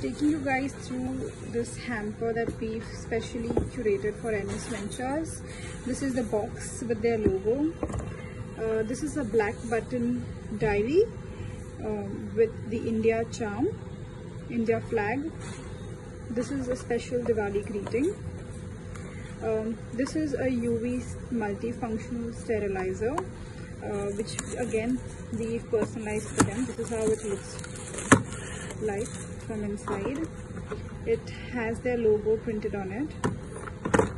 taking you guys through this hamper that we've specially curated for NS Ventures. This is the box with their logo. Uh, this is a black button diary um, with the India charm, India flag. This is a special Diwali greeting. Um, this is a UV multifunctional sterilizer, uh, which again we've personalized for them. This is how it looks like from inside. It has their logo printed on it.